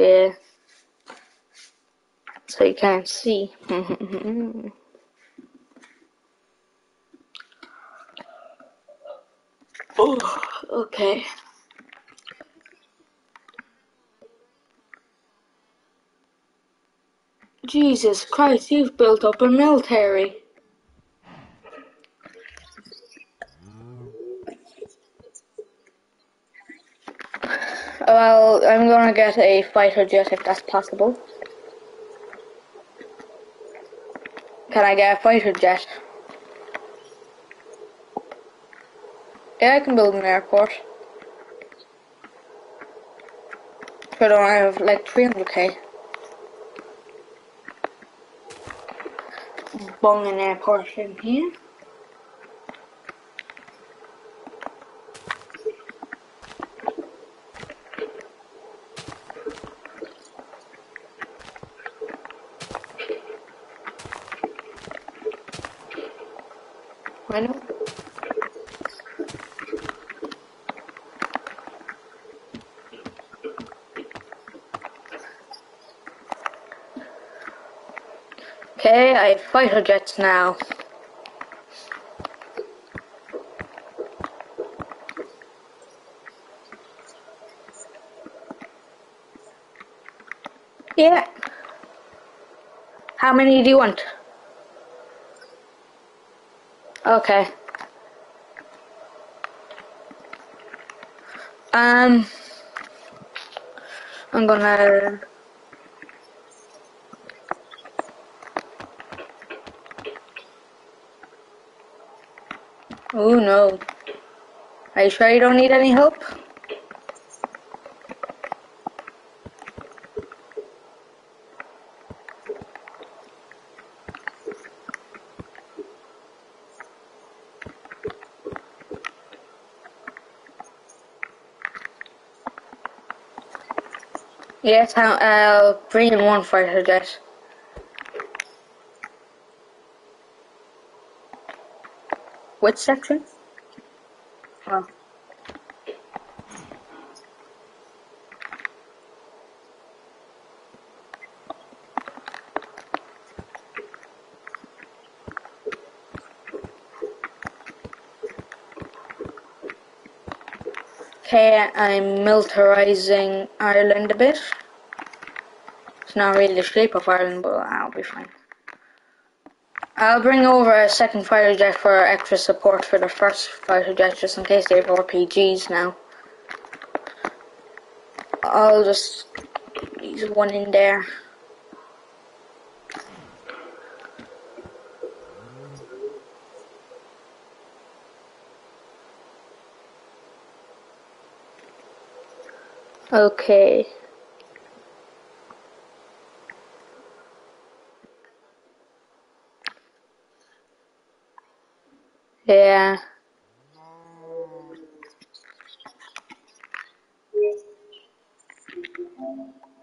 Yeah. So you can't see. oh, okay. Jesus Christ, you've built up a military. Well, I'm gonna get a fighter jet if that's possible. Can I get a fighter jet? Yeah, I can build an airport. But I have like 300k. Bong an airport in here. Know. Okay, I have fighter jets now. Yeah. How many do you want? Okay. Um, I'm gonna. Oh no. Are you sure you don't need any help? Yes, I'll, I'll bring in one fighter jet. Which section? Oh. Okay, I'm militarizing Ireland a bit. It's not really the shape of Ireland, but I'll be fine. I'll bring over a second fighter jet for extra support for the first fighter jet, just in case they have RPGs now. I'll just use one in there. Okay. Yeah.